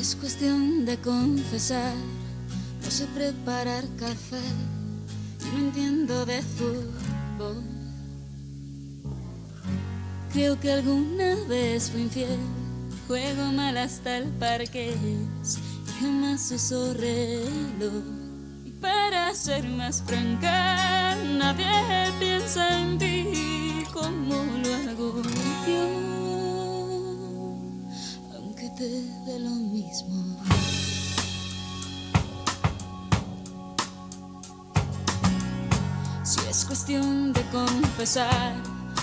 es cuestión de confesar, no sé preparar café y no entiendo de fútbol. Creo que alguna vez fui infiel, juego mal hasta el parque y jamás uso reloj. Para ser más franca, nadie piensa en ti dé lo mismo. Si es cuestión de confesar,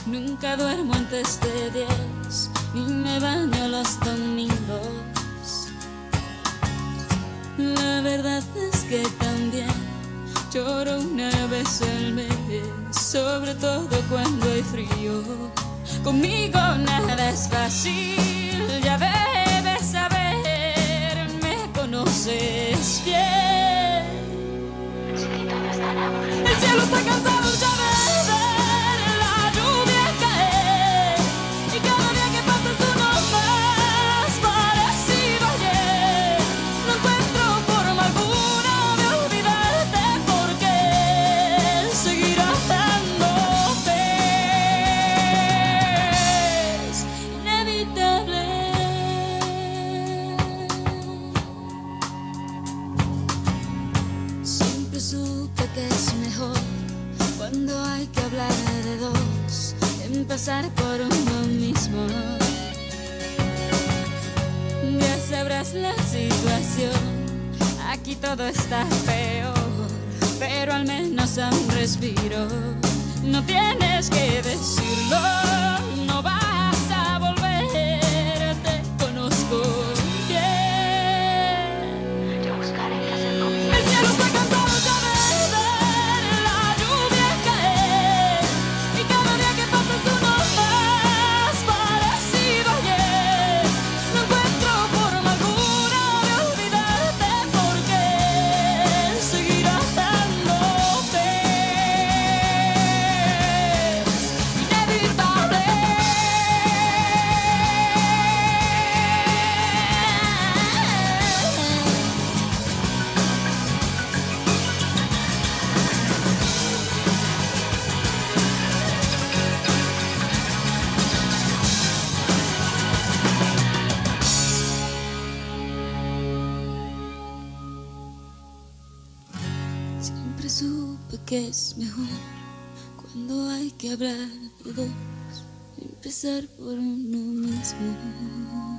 nunca duermo antes de diez, ni me baño los domingos. La verdad es que también lloro una vez al mes, sobre todo cuando hay frío. Conmigo nada es fácil, ya debes El cielo hay que hablar de dos, empezar por uno mismo. Ya sabrás la situación, aquí todo está peor, pero al menos un respiro. No tienes que decirlo, supe que es mejor cuando hay que hablar de dos, empezar por uno mismo.